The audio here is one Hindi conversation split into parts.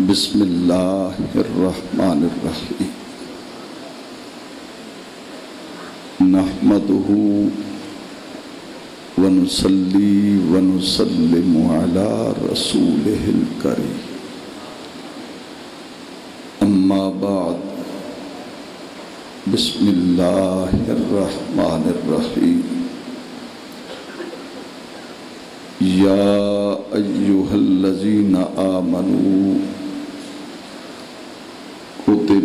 बिस्मिल्लाहिर्रहमानिर्रहीम। नहमदुहु वनुसल्ली वनुसल्लिम अला रसूलिहिल करीम। अम्मा बाद। बिस्मिल्लाहिर्रहमानिर्रहीम। या अय्युहल्लज़ीन आमनू।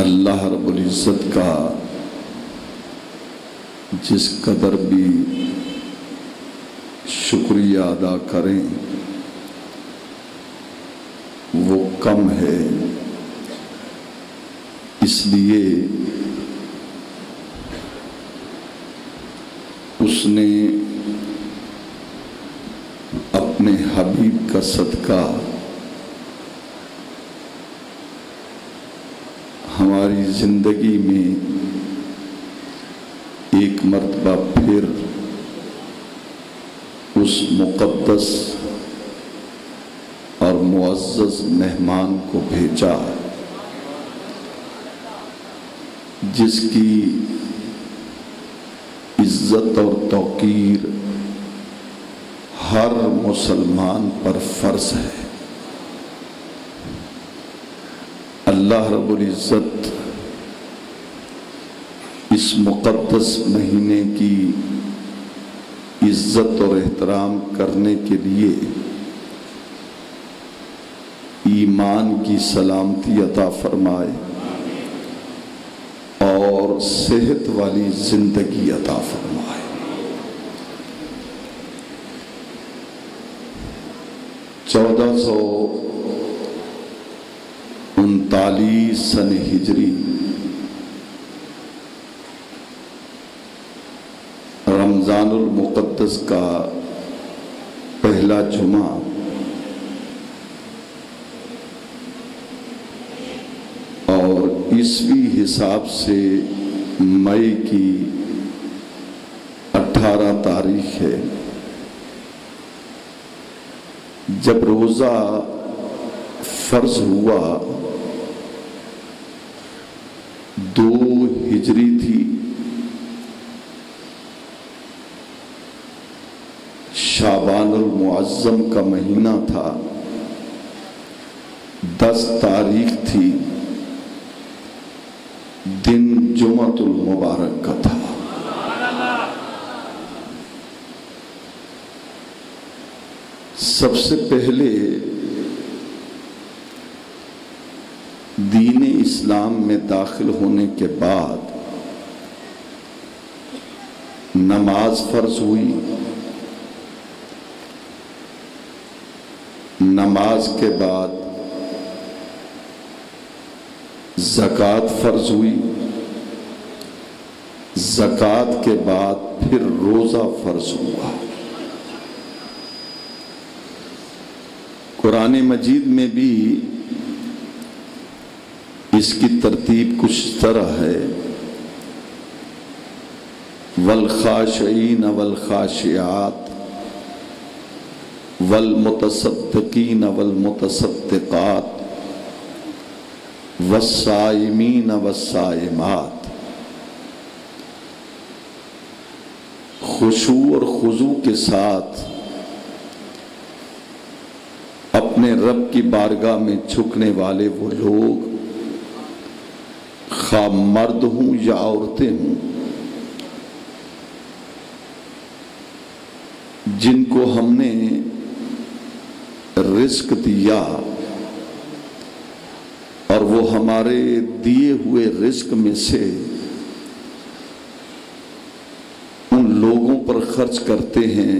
अल्लाह रब्बुल इज़्ज़त का जिस कदर भी शुक्रिया अदा करें वो कम है। इसलिए उसने अपने हबीब का सदका हमारी ज़िंदगी में एक मरतबा फिर उस मुक़द्दस मुअज़्ज़ज़ मेहमान को भेजा, जिसकी इज़्ज़त और तौकीर हर मुसलमान पर फ़र्ज़ है। अल्लाह रब्बुल इस मुक़द्दस महीने की इज़्ज़त और एहतराम करने के लिए ईमान की सलामती अता फरमाए और सेहत वाली ज़िंदगी अता फरमाए। चौदह सौ उनतालीस सन हिजरी रमज़ानुल मुक़द्दस का पहला जुमा ईसवी हिसाब से मई की 18 तारीख है। जब रोज़ा फ़र्ज़ हुआ, दो हिजरी थी। शाबानुल मुअज्जम का महीना था। दस तारीख थी। दिन जुमतुल मुबारक का था। सबसे पहले दीन इस्लाम में दाखिल होने के बाद नमाज़ फ़र्ज़ हुई। नमाज़ के बाद जक़ात फ़र्ज़ हुई। जक़ात के बाद फिर रोज़ा फ़र्ज़ हुआ। कुरान मजीद में भी इसकी तरतीब कुछ तरह है। वल खाशीन वल खाशियात वल मुतसद्दकीन वल मुतसद्दक़ात वसाइमीन वसाइमात खुशू और खुजू के साथ अपने रब की बारगाह में झुकने वाले वो लोग खा मर्द हूँ या औरतें हूँ, जिनको हमने रिस्क दिया। हमारे दिए हुए रिस्क में से उन लोगों पर खर्च करते हैं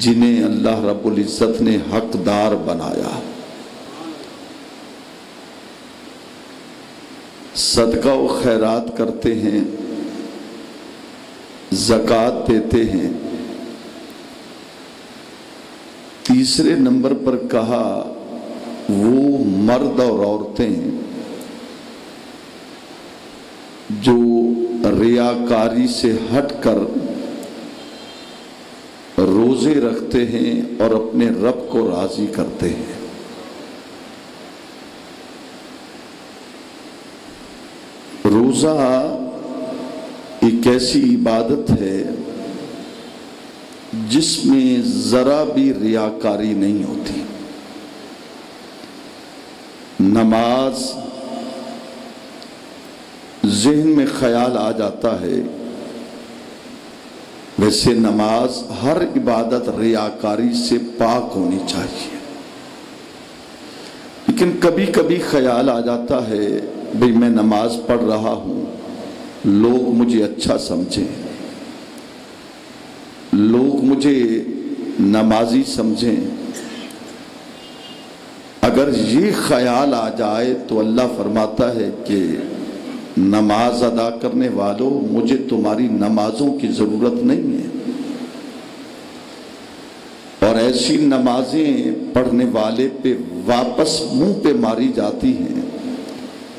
जिन्हें अल्लाह रब्बुल इज़्ज़त ने हकदार बनाया। सदका व खैरात करते हैं, जक़ात देते हैं। तीसरे नंबर पर कहा, वो मर्द और औरतें जो रियाकारी से हटकर रोज़े रखते हैं और अपने रब को राज़ी करते हैं। रोजा एक ऐसी इबादत है जिसमें जरा भी रियाकारी नहीं होती। नमाज़ जहन में ख्याल आ जाता है। वैसे नमाज़ हर इबादत रियाकारी से पाक होनी चाहिए। लेकिन कभी कभी ख्याल आ जाता है, भाई मैं नमाज़ पढ़ रहा हूँ, लोग मुझे अच्छा समझें। लोग मुझे नमाजी समझें। अगर ये ख्याल आ जाए तो अल्लाह फरमाता है कि नमाज़ अदा करने वालों, मुझे तुम्हारी नमाजों की ज़रूरत नहीं है। और ऐसी नमाजें पढ़ने वाले पे वापस मुँह पे मारी जाती हैं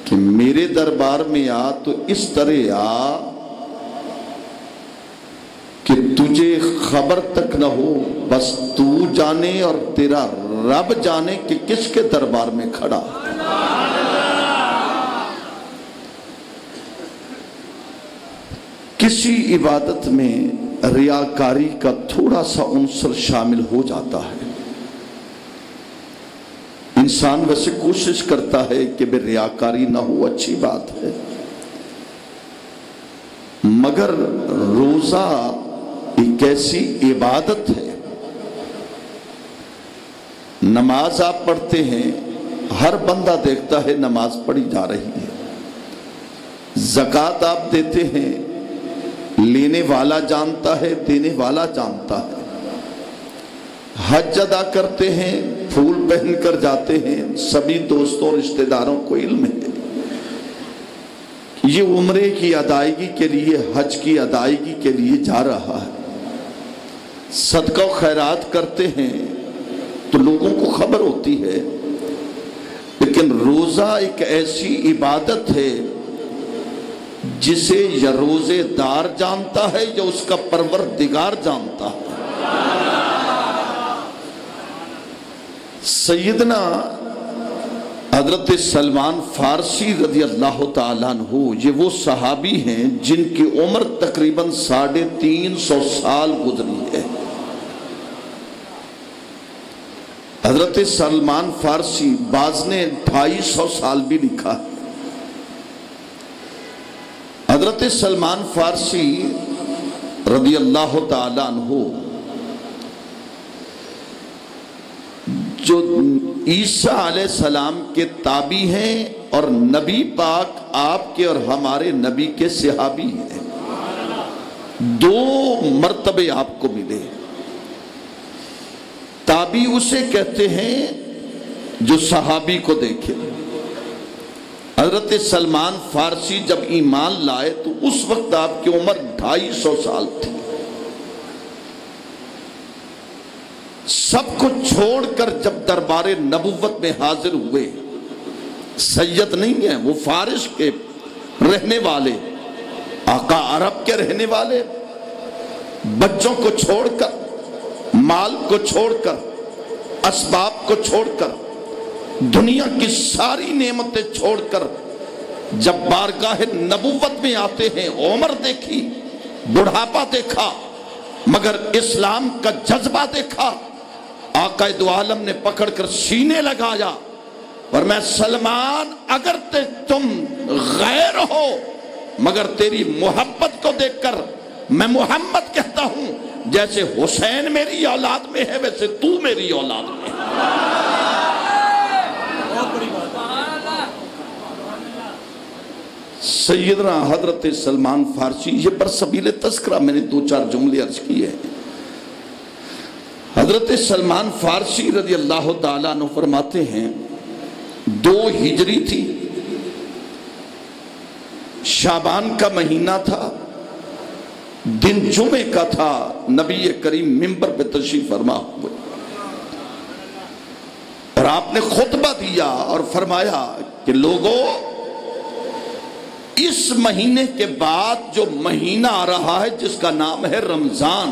कि मेरे दरबार में आ तो इस तरह आ कि तुझे खबर तक न हो, बस तू जाने और तेरा रब जाने कि किसके दरबार में खड़ा। किसी इबादत में रियाकारी का थोड़ा सा अंसर शामिल हो जाता है। इंसान वैसे कोशिश करता है कि भाई रियाकारी ना हो, अच्छी बात है। मगर रोजा एक ऐसी इबादत है। नमाज़ आप पढ़ते हैं, हर बंदा देखता है नमाज़ पढ़ी जा रही है। जक़ात आप देते हैं, लेने वाला जानता है, देने वाला जानता है। हज अदा करते हैं, फूल पहन कर जाते हैं, सभी दोस्तों रिश्तेदारों को इल्म है। ये उम्रे की अदायगी के लिए, हज की अदायगी के लिए जा रहा है। सदका खैरात करते हैं तो लोगों को खबर होती है। लेकिन रोजा एक ऐसी इबादत है, जिसे या रोजेदार जानता है या उसका परवर दिगार जानता है। सैदना हज़रत सलमान फारसी रज़ी अल्लाह तु ये वो सहाबी हैं जिनकी उम्र तकरीबन साढ़े तीन सौ साल गुजरी है। हज़रत सलमान फारसी बाज ने ढाई सौ साल भी लिखा हज़रत सलमान फारसी रबी अल्लाह तु जो ईसा सलाम के ताबी हैं और नबी पाक आपके और हमारे नबी के सिहाबी हैं। दो मरतबे आपको मिले ताबी उसे कहते हैं जो सहाबी को देखे। हज़रत सलमान फारसी जब ईमान लाए तो उस वक्त आपकी उम्र ढाई सौ साल थी। सब कुछ छोड़कर जब दरबार नबुवत में हाजिर हुए, सैयद नहीं है, वो फारिश के रहने वाले, आका अरब के रहने वाले, बच्चों को छोड़कर, माल को छोड़कर असबाब को छोड़कर, दुनिया की सारी नेमतें छोड़कर, जब बारगाह नबुवत में आते हैं उम्र देखी, बुढ़ापा देखा, मगर इस्लाम का जज्बा देखा आकाद आलम ने पकड़कर सीने लगाया, और मैं, सलमान, अगर ते तुम गैर हो, मगर तेरी मोहब्बत को देखकर, मैं मोहम्मद कहता हूँ जैसे हुसैन मेरी औलाद में है, वैसे तू मेरी औलाद में सैदना हज़रत सलमान फारसी, ये बरसबील तस्करा मैंने दो चार जुमले अर्ज़ किए हैं। हज़रत सलमान फारसी रज़ी अल्लाह तु फरमाते हैं, दो हिजरी थी, शाबान का महीना था दिन जुमे का था, नबी करीम मिंबर पे तशरीफ़ फरमा हुए। और आपने खुतबा दिया और फरमाया कि लोगों, इस महीने के बाद जो महीना आ रहा है, जिसका नाम है रमज़ान,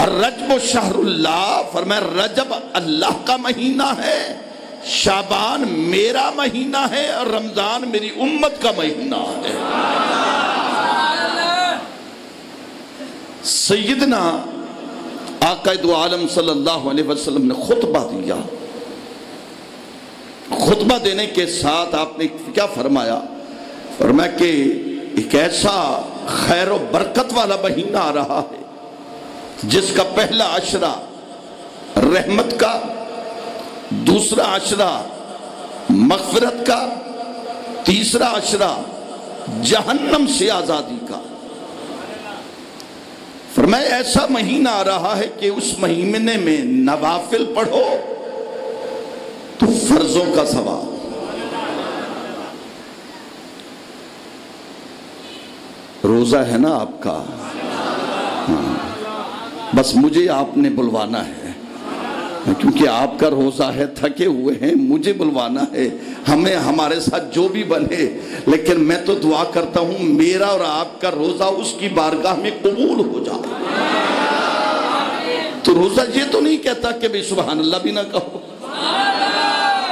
और रजब शाहरुल्लाह, फरमाया, रजब अल्लाह का महीना है, शाबान मेरा महीना है, और रमज़ान मेरी उम्मत का महीना है। सैदना आकाद आलम वसल्लम ने खुतबा दिया। खुतबा देने के साथ आपने क्या फरमाया? फरमाया कि एक ऐसा खैर बरकत वाला महीना आ रहा है, जिसका पहला अशरा रहमत का, दूसरा आशरा मगफरत का, तीसरा अशरा जहन्नम से आज़ादी का। फरमाया ऐसा महीना आ रहा है कि उस महीने में नवाफिल पढ़ो तो फर्जों का सवाल। रोजा है ना आपका? हाँ। बस मुझे आपने बुलवाना है। क्योंकि आपका रोजा है थके हुए हैं, मुझे बुलवाना है, हमें, हमारे साथ जो भी बने। लेकिन मैं तो दुआ करता हूँ, मेरा और आपका रोजा उसकी बारगाह में कबूल हो जाए। तो रोजा ये तो नहीं कहता कि भाई सुबह अल्लाह भी ना कहो।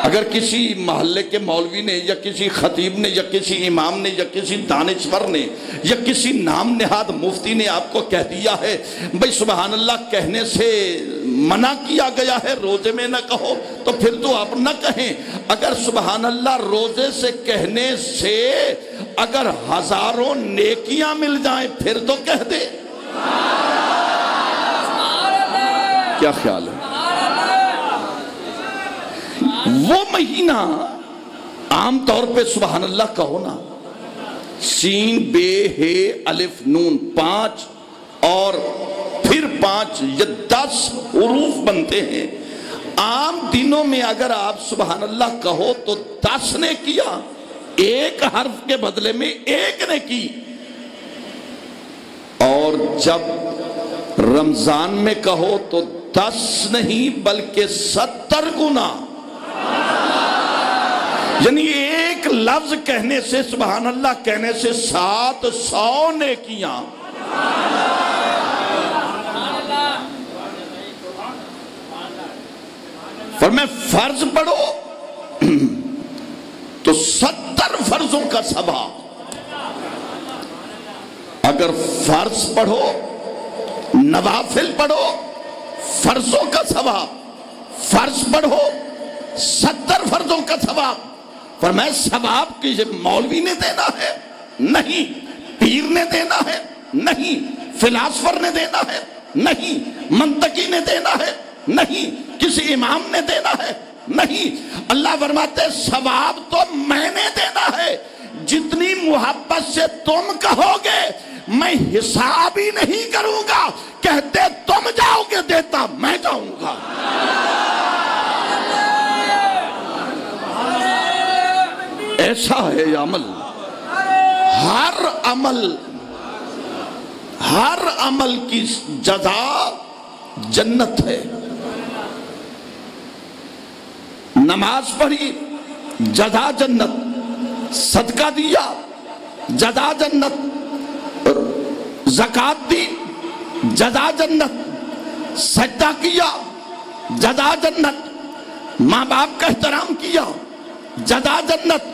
अगर किसी मोहल्ले के मौलवी ने, या किसी खतीब ने, या किसी इमाम ने, या किसी दानश्वर ने, या किसी नाम निहाद मुफ्ती ने आपको कह दिया है, भाई सुबह अल्लाह कहने से मना किया गया है, रोज़े में ना कहो तो फिर तो आप न कहें। अगर सुबह अल्लाह रोज़े से कहने से अगर हज़ारों नेकियाँ मिल जाएँ, फिर तो कह दे। क्या ख्याल है? वो महीना आमतौर पे सुबह अल्लाह कहो ना सीन बे, हे, अलिफ, नून, पाँच और फिर पाँच या दस उरूफ बनते हैं। आम दिनों में अगर आप सुबह अल्लाह कहो तो दस ने किया, एक हर्फ के बदले में एक ने की। और जब रमज़ान में कहो तो दस नहीं, बल्कि सत्तर गुना। यानी एक लफ्ज कहने से सुबहान अल्लाह कहने से सात सौ ने किया। पर मैं फ़र्ज़ पढ़ो तो सत्तर फर्जों का सभा। अगर फ़र्ज़ पढ़ो, नवाफिल पढ़ो, फर्जों का सवाब फ़र्ज़ पढ़ो, सत्तर फर्जों का सवाब पर मैं सवाब किसी मौलवी ने देना है, नहीं, पीर ने देना है, नहीं, फिलासफर ने देना है, नहीं, मंतकी ने देना है नहीं, किसी इमाम ने देना है। नहीं, अल्लाह फरमाते सवाब तो मैंने देना है। जितनी मोहब्बत से तुम कहोगे, मैं हिसाब ही नहीं करूँगा। कहते, तुम जाओगे, देता मैं जाऊँगा। ऐसा है अमल। हर अमल हर अमल की जजा जन्नत है। नमाज़ पढ़ी जदा जन्नत, सदका दिया जदा जन्नत, जक़ात दी जदा जन्नत, सजदा किया जदा जन्नत माँ बाप का एहतराम किया जदा जन्नत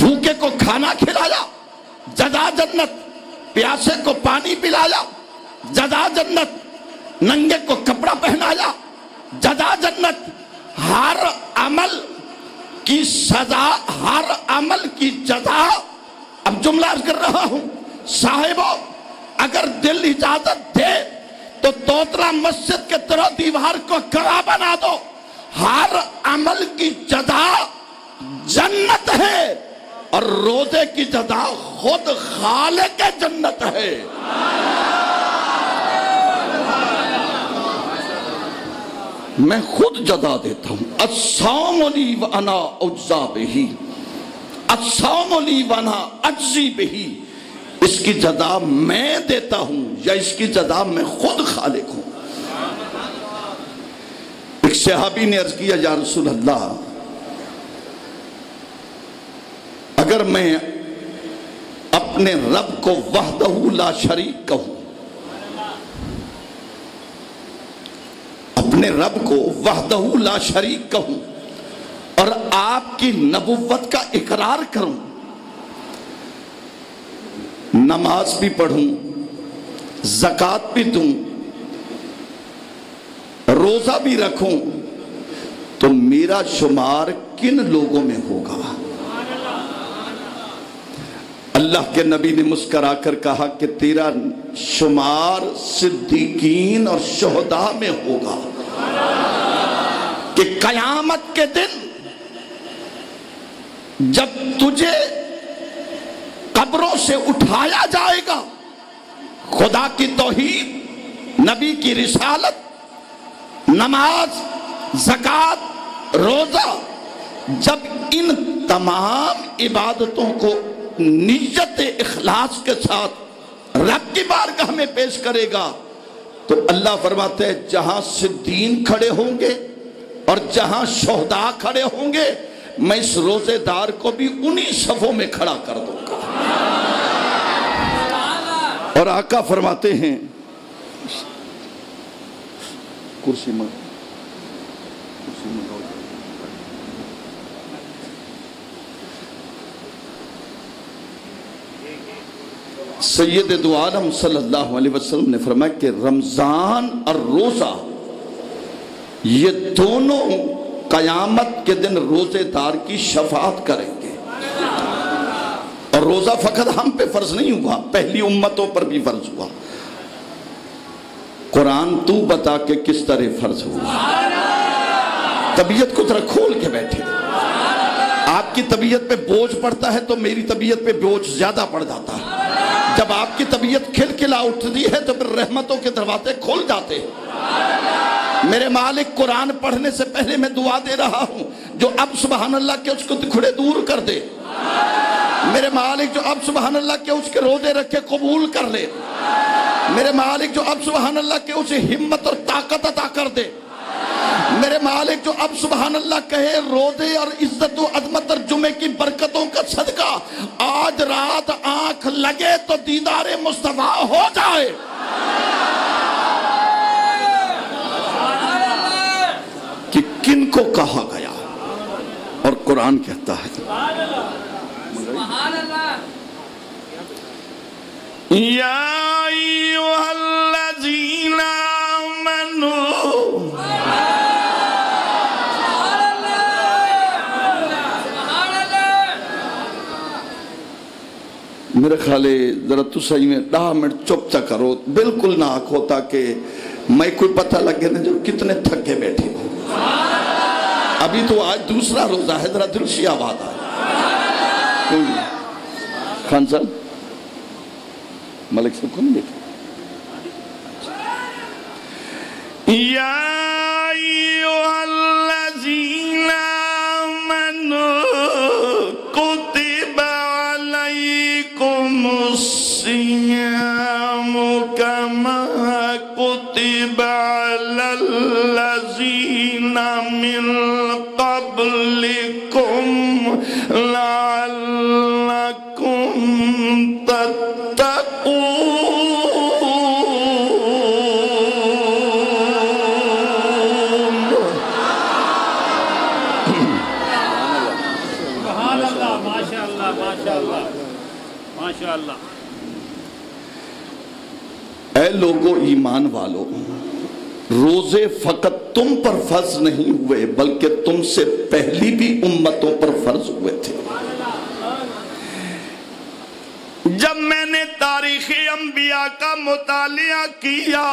भूखे को खाना खिलाया जदा जन्नत, प्यासे को पानी पिलाया जदा जन्नत, नंगे को कपड़ा पहनाया जदा जन्नत हर अमल की सजा, हर अमल की जजा। अब जुमला कर रहा हूँ, साहेबो, अगर दिल इजाज़त दे तो तोतला मस्जिद के तरह दीवार को कड़ा बना दो। हर अमल की जदा जन्नत है, और रोज़े की जदा खुद खाले के जन्नत है। मैं खुद जदा देता हूँ। असामली वना उज्जा बही असामली वना अज्जी बही इसकी जदा मैं देता हूँ या इसकी जदा मैं खुद खालिक हूँ। एक सहाबी ने अर्ज़ किया, या रसूल अल्लाह अगर मैं अपने रब को वहदहू ला शरीक कहूँ अपने रब को वहदहू ला शरीक कहूँ और आपकी नबुवत का इकरार करूँ। नमाज़ भी पढ़ूं, जक़ात भी दूँ, रोजा भी रखूँ तो मेरा शुमार किन लोगों में होगा? अल्लाह के नबी ने मुस्कराकर कहा कि तेरा शुमार सिद्दीकीन और शहदा में होगा। कि कयामत के दिन जब तुझे कब्रों से उठाया जाएगा, खुदा की तोहीद, नबी की रिसालत, नमाज़, जक़ात, रोजा, जब इन तमाम इबादतों को नीयत इखलास के साथ रब की बारगाह में पेश करेगा तो अल्लाह फरमाते हैं, जहाँ सिद्दीन खड़े होंगे और जहाँ शोहदा खड़े होंगे, मैं इस रोजेदार को भी उन्हीं सफों में खड़ा कर दूँगा। और आका फरमाते हैं, कुर्सी में कुर्सी में सैयद दुआलम सल्लल्लाहु अलैहि वसल्लम ने फरमाया कि रमज़ान और रोजा, ये दोनों कयामत के दिन रोजेदार की शफात करेंगे। और रोजा फकत हम पे फ़र्ज़ नहीं हुआ, पहली उम्मतों पर भी फ़र्ज़ हुआ। कुरान, तू बता के किस तरह फ़र्ज़ हुआ? तबीयत को तरह खोल के बैठे। आपकी तबीयत पे बोझ पड़ता है तो मेरी तबीयत पे बोझ ज़्यादा पड़ जाता है। जब आपकी तबीयत खिलखिला उठती है तो फिर रहमतों के दरवाजे खोल जाते हैं। मेरे मालिक, कुरान पढ़ने से पहले मैं दुआ दे रहा हूँ, जो अब सुबह अल्लाह के उसको दुखड़े दूर कर दे। मेरे मालिक, जो अब सुबह अल्लाह के उसके रोज़े रखे कबूल कर ले। मेरे मालिक, जो अब सुबह अल्लाह के उसे हिम्मत और ताकत अता कर दे। मेरे मालिक जो अब सुबह अल्लाह कहे, रोज़े और इज़्ज़त अजमत और जुमे की बरकतों का सदका, आज रात आँख लगे तो दीदार मुस्तफ़ा हो जाए। कि किन को कहा गया? और कुरान कहता है या अय्युहल्लज़ीना आमनू मेरे ख्याल जरा तुसाई में ॾह मिनट चुप चा करो। बिल्कुल ना आखो ताकि मैं कोई पता लगे ना जो कितने थके बैठे हो। अभी तो आज दूसरा रोजा है, जरा दिल आबाद आए खान साहब, मलिक साहब को नहीं देखे या अलैकुमुस्सियाम कमा कुतिबा अलल्लज़ीना मिन लोगो, ईमान वालो, रोज़े फकत तुम पर फ़र्ज़ नहीं हुए, बल्कि तुमसे पहली भी उम्मतों पर फ़र्ज़ हुए थे। जब मैंने तारीख अंबिया का मुतालिया किया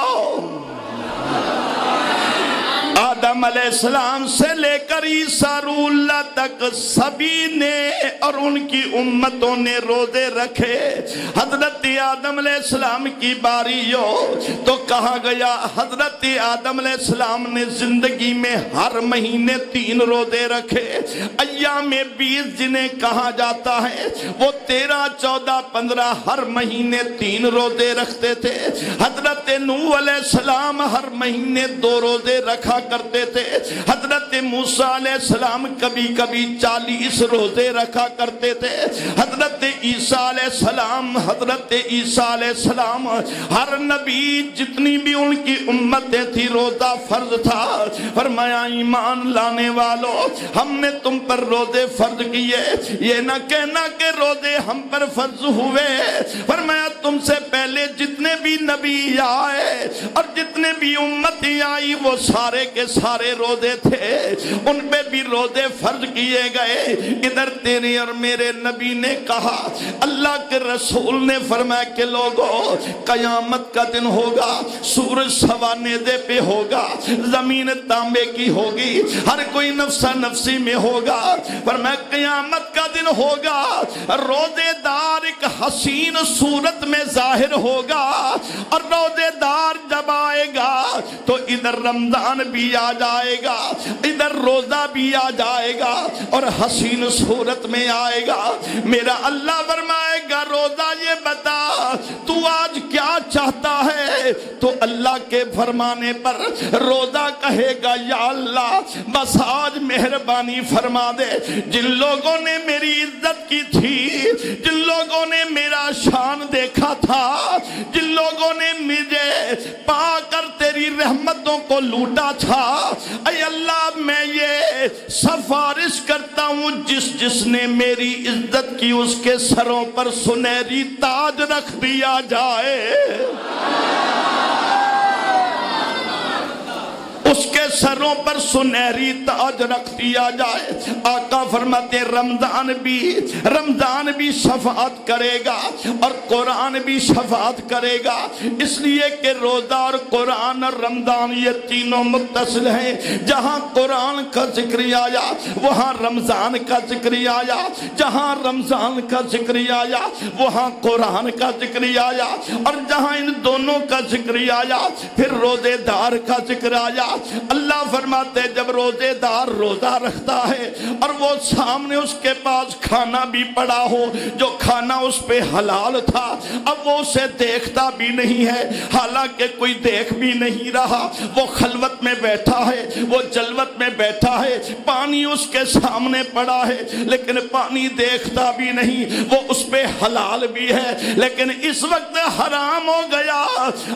आदम सलाम से लेकर ईसारुल्ला तक सभी ने और उनकी उम्मतों ने रोज़े रखे। हज़रत आदम सलाम की बारी हो तो कहा गया, हज़रत आदम सलाम ने ज़िंदगी में हर महीने तीन रोज़े रखे। अय्या में बीस जिन्हें कहा जाता है, वो तेरह, चौदह, पंद्रह, हर महीने तीन रोज़े रखते थे। हज़रत नूह सलाम हर महीने दो रोज़े रखा करते थे। हज़रत मूसा सलाम कभी कभी चालीस रोज़े रखा करते थे। हज़रत ईसा सलाम, हज़रत ईसा सलाम, हर नबी जितनी भी उनकी उम्मतें थी, रोजा फ़र्ज़ था। फरमाया, ईमान लाने वालों, हमने तुम पर रोज़े फ़र्ज़ किए। ये ना कहना कि रोज़े हम पर फ़र्ज़ हुए। फरमाया, तुमसे पहले जितने भी नबी आए और जितने भी उम्मती आई, वो सारे के सारे रोज़े थे उन पे भी रोज़े फ़र्ज़ किए गए। इधर तेरे और मेरे नबी ने कहा, अल्लाह के रसूल ने फरमाया के लोगों, कयामत का दिन होगा, सूरज सवा नेदे पे होगा, ज़मीन तांबे की होगी, हर कोई नफसा नफसी में होगा। पर मैं कयामत का दिन होगा रोजेदार एक हसीन सूरत में ज़ाहिर होगा, और रोजेदार जब आएगा तो इधर रमज़ान भी आ जाएगा, इधर रोजा भी आ जाएगा और हसीन सूरत में आएगा। मेरा अल्लाह फरमाएगा, रोजा ये बता, तू आज क्या चाहता है? तो अल्लाह के फरमाने पर रोजा कहेगा, या अल्लाह, बस आज मेहरबानी फरमा दे। जिन लोगों ने मेरी इज़्ज़त की थी, जिन लोगों ने मेरा शान देखा था, जिन लोगों ने मुझे पाकर तेरी रहमतों को लूटा था अय अल्लाह, मैं ये सफारिश करता हूँ, जिस जिसने मेरी इज़्ज़त की, उसके सरों पर सुनहरी ताज रख दिया जाए। उसके सरों पर सुनहरी ताज रख दिया जाए। आका फरमाते, रमज़ान भी रमज़ान भी शफात करेगा और कुरान भी शफात करेगा। इसलिए कि रोजा और कुरान और रमज़ान ये तीनों मुतसिल हैं। जहाँ कुरान का ज़िक्र आया, वहाँ रमज़ान का ज़िक्र आया। जहाँ रमज़ान का ज़िक्र आया, वहाँ कुरान का ज़िक्र आया। और जहाँ इन दोनों का ज़िक्र आया, फिर रोजेदार का ज़िक्र आया। अल्लाह फरमाते जब रोजेदार रोजा रखता है और वो सामने उसके पास खाना भी पड़ा हो, जो खाना उस पे हलाल था, अब वो उसे देखता भी नहीं है। हालाँकि कोई देख भी नहीं रहा, वो खलवत में बैठा है, वो जलवत में बैठा है, पानी उसके सामने पड़ा है, लेकिन पानी देखता भी नहीं, वो उस पे हलाल भी है। लेकिन इस वक्त हराम हो गया।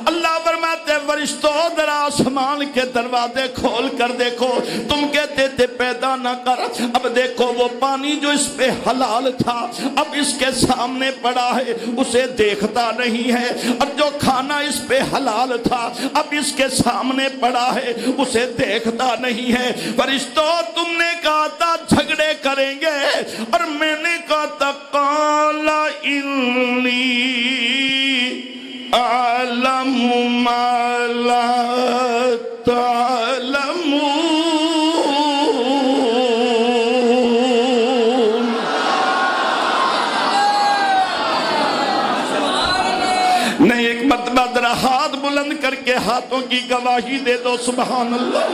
अल्लाह फरमाते वरिश्तों दरा आसमान के दरवाजे खोल कर देखो। तुम कहते थे, पैदा ना कर। अब देखो, वो पानी जो इस पे हलाल था, अब इसके सामने पड़ा है, उसे देखता नहीं है। और जो खाना इस पे हलाल था, अब इसके सामने पड़ा है, उसे देखता नहीं है। फरिश्तों, तुमने कहा था, झगड़े करेंगे। और मैंने कहा था, काला इन्नी आलम नहीं, एक मरतबा जरा हाथ बुलंद करके हाथों की गवाही दे दो सुबहान अल्लाह।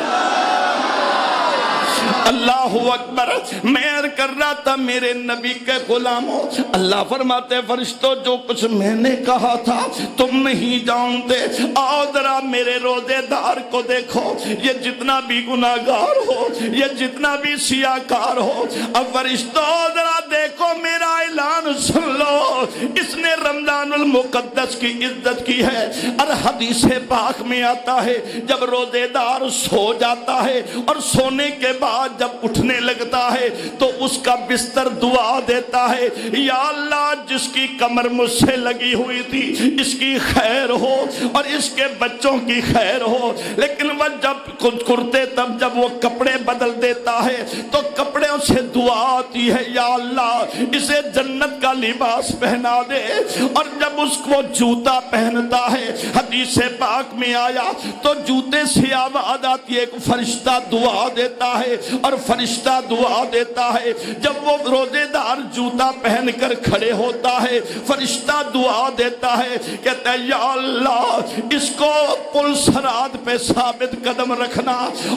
अल्लाह अकबर। मैं कर रहा था मेरे नबी के गुलामों। अल्लाह फरमाते, फरिश्तों, जो कुछ मैंने कहा था, तुम नहीं जानते। आओ जरा मेरे रोजेदार को देखो। ये जितना भी गुनागार हो, ये जितना भी सियाकार हो, अब फरिश्तों जरा देखो, मेरा ऐलान सुन लो। इसने रमजानुल मुकद्दस की इज़्ज़त की है। और हदीस पाक में आता है, जब रोजेदार सो जाता है, और सोने के बाद जब उठने लगता है तो उसका बिस्तर दुआ देता है, या अल्लाह, जिसकी कमर मुझसे लगी हुई थी, इसकी खैर हो और इसके बच्चों की खैर हो। लेकिन वह जब कुर्ते, तब जब वो कपड़े बदल देता है तो कपड़ों से दुआ आती है, या अल्लाह, इसे जन्नत का लिबास पहना दे। और जब उसको जूता पहनता है, हदीस पाक में आया तो जूते से आवाज़ आती है, एक फरिश्ता दुआ देता है और फरिश्ता दुआ देता है। जब वो रोजेदार जूता पहन कर खड़े होता है, फरिश्ता दुआ देता है, कहता है, या अल्लाह, इसको पुल सराद पे साबित कदम रखना।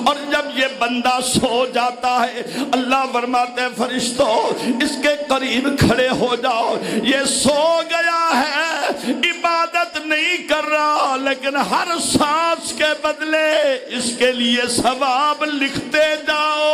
और जब ये बंदा सो जाता है, अल्लाह फरमाते फरिश्तों, इसके करीब खड़े हो जाओ। ये सो गया है, इबादत नहीं कर रहा, लेकिन हर सांस के बदले इसके लिए सवाब लिखते जाओ।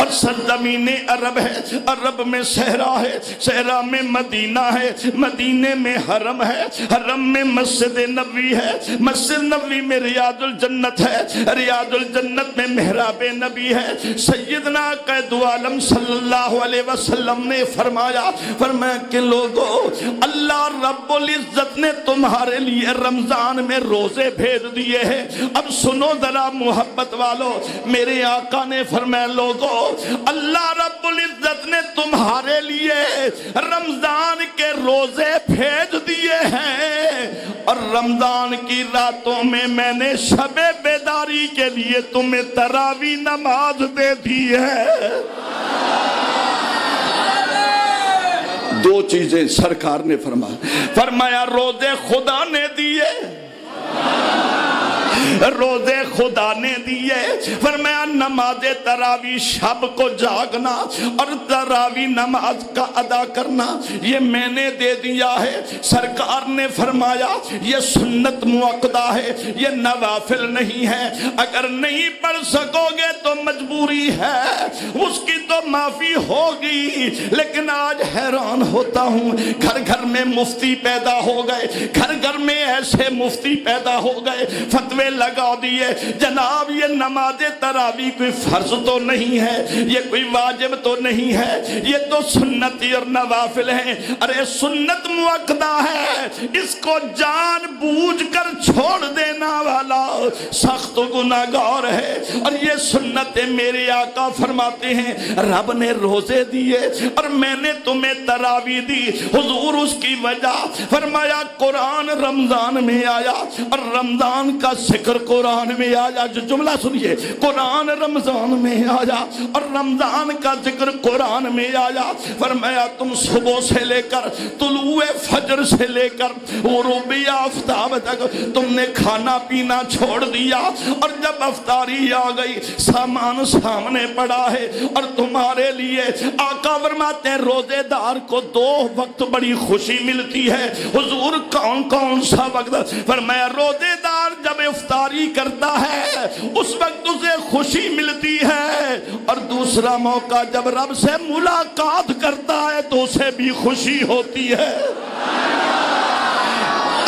और सरजमीन अरब है, अरब में सहरा है, सहरा में मदीना है, मदीने में हरम है, हरम में मस्जिद नबी है, मस्जिद नबी में रियादुल जन्नत है, रियादुल जन्नत में मेहराब नबी है। सैदना कैदु आलम सल्लल्लाहु ने फरमाया फरमाया कि लोगों, अल्लाह रब्बुल इज़्ज़त ने तुम्हारे लिए रमज़ान में रोज़े भेज दिए हैं। अब सुनो जरा मोहब्बत वालों, मेरे आका ने फरमाया लोगों, अल्लाह रब्बुल इज़्ज़त ने तुम्हारे लिए रमज़ान के रोज़े भेज दिए हैं। और रमज़ान की रातों में मैंने शबे बेदारी के लिए तुम्हें तरावी नमाज़ दे दी है। दो चीज़ें सरकार ने फरमाया फरमाया, रोज़े खुदा ने दिए। रोज़े खुदा ने दिए फरमाया नमाज़ तरावी शब को जागना और तरावी नमाज़ का अदा करना, ये मैंने दे दिया है। सरकार ने फरमाया, ये सुन्नत मुअक्दा है, ये नवाफिल नहीं है। अगर नहीं पढ़ सकोगे तो मजबूरी है, उसकी तो माफ़ी होगी। लेकिन आज हैरान होता हूँ घर घर में मुफ्ती पैदा हो गए घर घर में ऐसे मुफ्ती पैदा हो गए, फतवे लगा दिए। जनाब, ये नमाज़ तरावी कोई फ़र्ज़ तो नहीं है, ये कोई वाजिब तो नहीं है, ये तो सुन्नती और नवाफिल है। अरे, सुन्नत मुअक्दा है, इसको जान बूझ कर छोड़ देना वाला सख्त गुनागार है। और ये सुन्नतें मेरे आका फरमाते हैं, रब ने रोज़े दिए और मैंने तुम्हें तरावी दी। हुजूर उसकी वजह, फरमाया, कुरान रमज़ान में आया और रमज़ान का ज़िक्र कुरान में आया, जो जुमला सुनिए। कुरान रमज़ान में आया और रमज़ान का ज़िक्र कुरान में आया। फरमाया, तुम सुबह से लेकर, तुलुए फजर से लेकर रूबी आफ्ताब तक तुमने खाना पीना छोड़ दिया। और जब अफ्तारी आ गई, सामान सामने पड़ा है और तुम्हारे लिए आका फरमाते रोजेदार को दो वक्त बड़ी खुशी मिलती है। हुजूर कौन कौन सा वक्त? फरमाया, रोजेदार जब इफ्तारी करता है, उस वक्त उसे खुशी मिलती है। और दूसरा मौका, जब रब से मुलाकात करता है तो उसे भी खुशी होती है।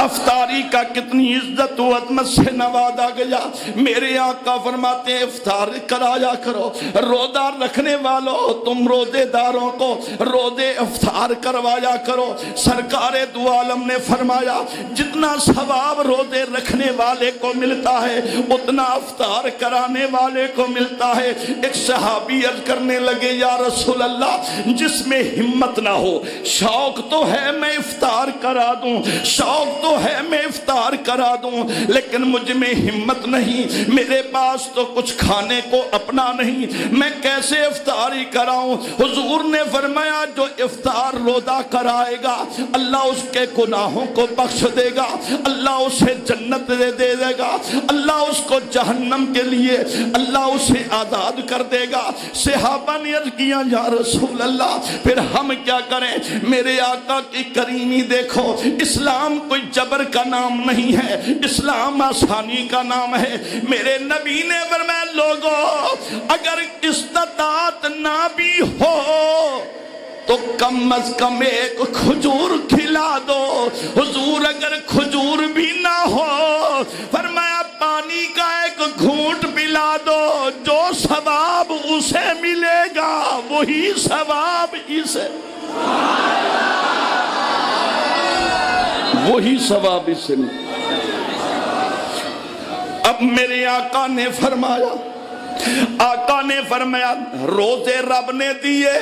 अफतारी का कितनी इज़्ज़त अदमत से नवाजा गया। मेरे आका फरमाते, इफ्तार कराया करो। रोजा रखने वालों, तुम रोजेदारों को रोज़े इफ्तार करवाया करो। सरकार दुआलम ने फरमाया, जितना सवाब रोज़े रखने वाले को मिलता है, उतना अफतार कराने वाले को मिलता है। एक सहाबी अर्ज़ करने लगे, या रसूल अल्लाह जिसमें हिम्मत ना हो, शौक तो है मैं इफ्तार करा दूँ, शौक तो है, मैं इफ्तार करा दूँ, लेकिन मुझमें हिम्मत नहीं। मेरे पास तो कुछ खाने को अपना नहीं। मैं कैसे इफ्तारी कराऊं? हुजूर ने फरमाया, जो इफ्तार रोदा कराएगा, अल्लाह उसके गुनाहों को बख्श देगा, अल्लाह उसे जन्नत दे दे देगा, अल्लाह उसको जहन्नम के लिए, अल्लाह उसे आज़ाद कर देगा। सहाबा ने अर्ज़ किया, या रसूल अल्लाह फिर हम क्या करें? मेरे आका की करीमी देखो, इस्लाम कोई जबर का नाम नहीं है, इस्लाम आसानी का नाम है। मेरे नबी ने फरमाया, लोगों, अगर इस्तात ना भी हो तो कम अज कम एक खजूर खिला दो। हुजूर, अगर खजूर भी ना हो, फरमाया, पानी का एक घूट पिला दो। जो सवाब उसे मिलेगा, वही सवाब इसे। वही सवाब इसे अब मेरे आका ने फरमाया, आका ने फरमाया, रोज़े रब ने दिए।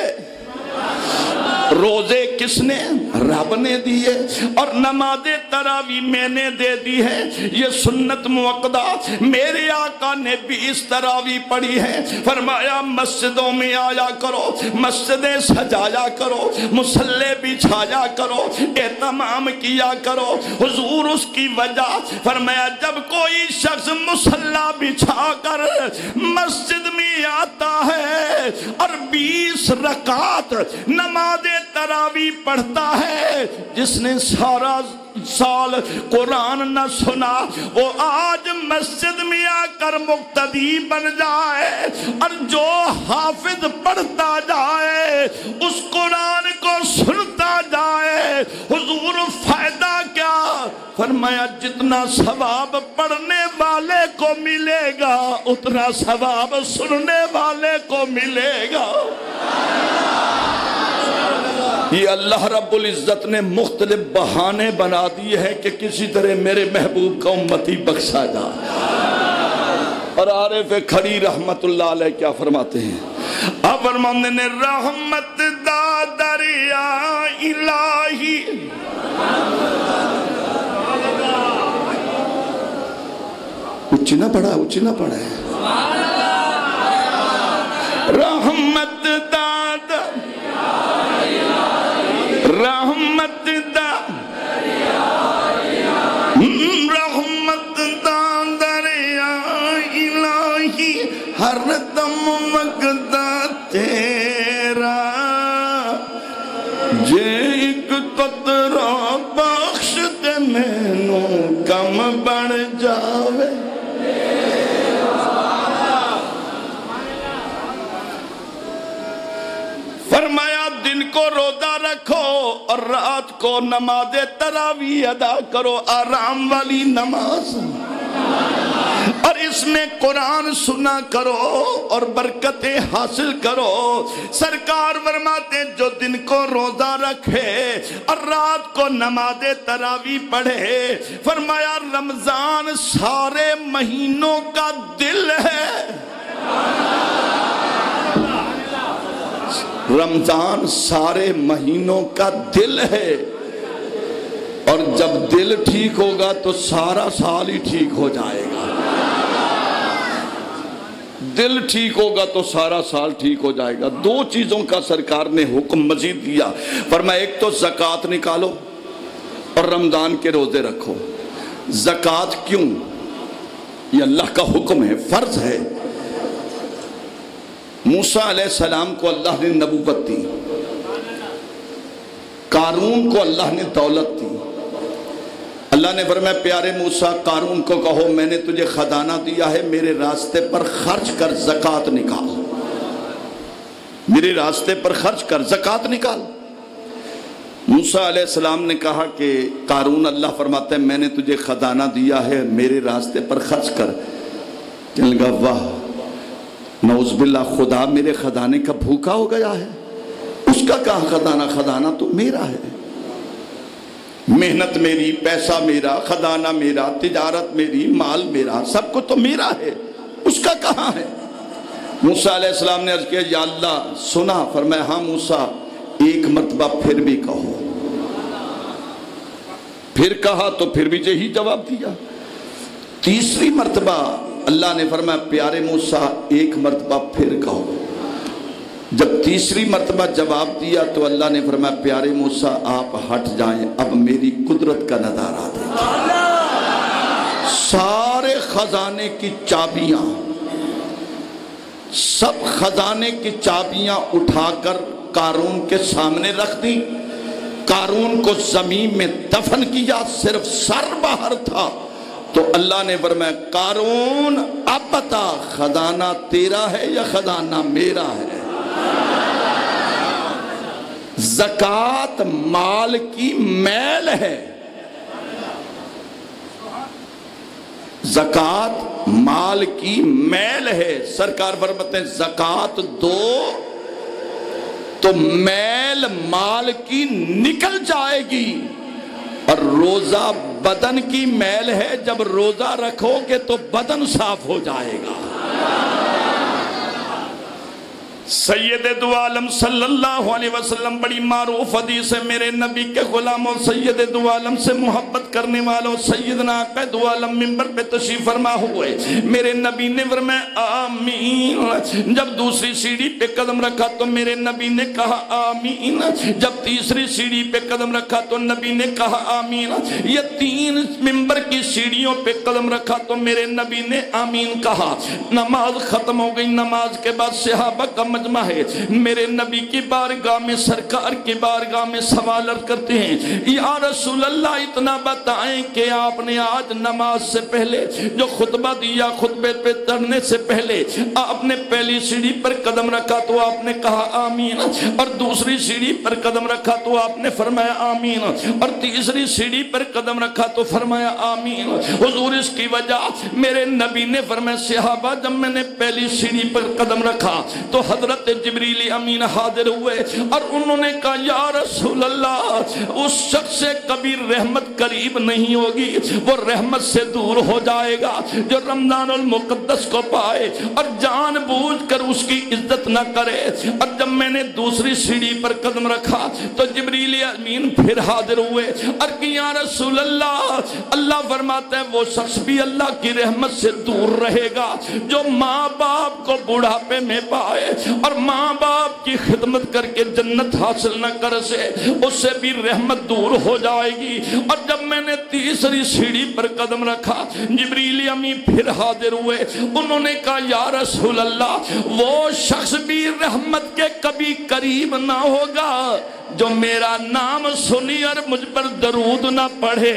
रोज़े किसने? रब ने दिए और नमाजे तरावी मैंने दे दी है। ये सुन्नत मुकदा मेरे आका ने भी इस तरावी पढ़ी है। फरमाया, मस्जिदों में आया करो, मस्जिदें सजाया करो, मुसल्ले बिछाया करो, एहतमाम किया करो। हुजूर उसकी वजह, फरमाया, जब कोई शख्स मुसल्ला बिछा कर मस्जिद में आता है और बीस रकात नमाज़ तरावी पढ़ता है जिसने सारा साल कुरान न सुना, वो आज मस्जिद में आकर मुक्तदी बन जाए और जो हाफिज पढ़ता जाए, उस कुरान को सुनता जाए। हुजूर, फ़ायदा क्या? फरमाया, जितना सवाब पढ़ने वाले को मिलेगा, उतना सवाब सुनने वाले को मिलेगा। ये अल्लाह रब्बुल इज़्ज़त ने मुख्तलिफ़ बहाने बना दिए हैं कि किसी तरह मेरे महबूब का उम्मती बख्शा जा और आरिफ खड़ी रहमतुल्लाह अलैह क्या फरमाते हैं? अब फरमाते ने रहमत दा दरिया इलाही। उच्च ना पड़ा उच्च ना पड़ा है। रहमत दाद रहमत दा रात को नमाज़ तरावी अदा करो, आराम वाली नमाज़। और इसमें कुरान सुना करो और बरकतें हासिल करो। सरकार फरमाते जो दिन को रोजा रखे और रात को नमाज़ तरावी पढ़े, फरमाया, रमज़ान सारे महीनों का दिल है। रमज़ान सारे महीनों का दिल है। और जब दिल ठीक होगा तो सारा साल ही ठीक हो जाएगा। दिल ठीक होगा तो सारा साल ठीक हो जाएगा। दो चीज़ों का सरकार ने हुक्म मजीद दिया। पर मैं एक तो जक़ात निकालो और रमज़ान के रोज़े रखो। जक़ात क्यों? ये अल्लाह का हुक्म है, फ़र्ज़ है। मूसा सलाम को अल्लाह ने नबूबत दी। कारून को अल्लाह ने दौलत दी। अल्लाह ने फरमाया, प्यारे मूसा कारून को कहो, मैंने तुझे खजाना दिया है, मेरे रास्ते पर खर्च कर जक़ात निकाल। मेरे रास्ते पर खर्च कर जक़ात निकाल। मूसा सलाम ने कहा कि कारून अल्लाह फरमाते हैं, मैंने तुझे खजाना दिया है, मेरे रास्ते पर खर्च कर। लगा, वाह नौजबिल्ला खुदा मेरे खजाने का भूखा हो गया है। उसका कहा खजाना? खजाना तो मेरा है। मेहनत मेरी, पैसा मेरा, खजाना मेरा, तिजारत मेरी, माल मेरा, सब कुछ तो मेरा है। उसका कहाँ है? मूसा सलाम ने अर्ज़ किया, या अल्लाह, सुना। फरमाया हाँ मूसा, एक मरतबा फिर भी कहो। फिर कहा तो फिर भी यही जवाब दिया। तीसरी मरतबा अल्लाह ने फरमाया, प्यारे मूसा, एक मरतबा फिर कहो। जब तीसरी मरतबा जवाब दिया तो अल्लाह ने फरमाया, प्यारे मूसा, आप हट जाएँ, अब मेरी कुदरत का नज़ारा देखिए सारे खजाने की चाबियाँ, सब खजाने की चाबियाँ उठाकर कारून के सामने रख दी। कारून को ज़मीन में दफन किया, सिर्फ़ सर बाहर था। तो अल्लाह ने फरमाया, कारून, अब बता, खजाना तेरा है या खजाना मेरा है? जक़ात माल की मैल है। जक़ात माल की मैल है। सरकार फरमाते जक़ात दो तो मैल माल की निकल जाएगी। और रोजा बदन की मैल है जब रोजा रखोगे तो बदन साफ़ हो जाएगा। सैयद दो आलम सल्लल्लाहु अलैहि वसल्लम बड़ी मारूफ हदीस है मेरे नबी के गुलामों, सैयद दो आलम से मोहब्बत करने वालों, सैयदना का दो आलम मिंबर पे तशरीफ़ फरमा हुए। मेरे नबी ने फरमाया, आमीन। जब दूसरी सीढ़ी पे कदम रखा तो मेरे नबी ने कहा, आमीन। जब तीसरी सीढ़ी पे कदम रखा तो नबी ने कहा, आमीन। ये तीन मिंबर की सीढ़ियों पे कदम रखा तो मेरे नबी ने आमीन कहा। नमाज़ खत्म हो गई। नमाज़ के बाद सहाबा का मजमा है। मेरे नबी की बारगाह में, सरकार की बारगाह में सवाल करते हैं, या रसूल अल्लाह इतना बताएँ कि आपने आज नमाज़ से पहले, जो खुतबा दिया खुतबे पे चढ़ने से पहले, आपने पहली सीढ़ी पर कदम रखा तो आपने कहा, आमीन। और दूसरी सीढ़ी पर कदम रखा तो आपने फरमाया, आमीन। और तीसरी सीढ़ी पर कदम रखा तो फरमाया, आमीन। हुजूर, इसकी वजह मेरे नबी ने फरमाया, सहाबा, जब मैंने पहली सीढ़ी पर कदम रखा तो हज़रत जबरीली अमीन हाजिर हुए और उन्होंने कहा, या रसूल अल्लाह उस शख्स से कभी रहमत करीब नहीं होगी। वो रहमत से दूर हो जाएगा, जो रमज़ान मुकद्दस को पाए और जान बूझ कर उसकी इज़्ज़त न करे। और जब मैंने दूसरी सीढ़ी पर कदम रखा तो जबरील अमीन फिर हाजिर हुए और कि, या रसूल अल्लाह अल्लाह फरमाता है, वो शख्स भी अल्लाह की रहमत से दूर रहेगा, जो माँ बाप को बुढ़ापे में पाए और माँ बाप की खिदमत करके जन्नत हासिल न कर से, उससे भी रहमत दूर हो जाएगी। और जब मैंने तीसरी सीढ़ी पर कदम रखा, जबरीली अमी फिर हाजिर हुए। उन्होंने कहा, या रसूल अल्लाह वो शख्स भी रहमत के कभी करीब ना होगा, जो मेरा नाम सुनी और मुझ पर दरूद ना पढ़े।